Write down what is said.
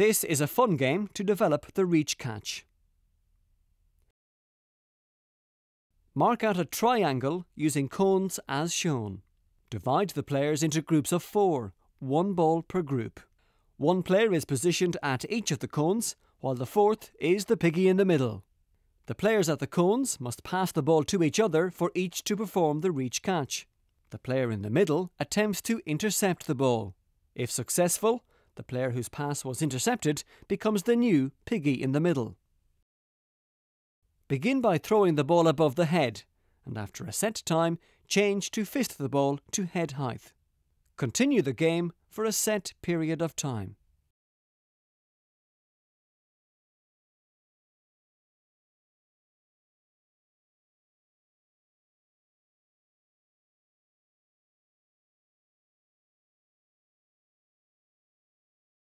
This is a fun game to develop the reach catch. Mark out a triangle using cones as shown. Divide the players into groups of four, one ball per group. One player is positioned at each of the cones, while the fourth is the piggy in the middle. The players at the cones must pass the ball to each other for each to perform the reach catch. The player in the middle attempts to intercept the ball. If successful, the player whose pass was intercepted becomes the new piggy in the middle. Begin by throwing the ball above the head, and after a set time, change to fist the ball to head height. Continue the game for a set period of time.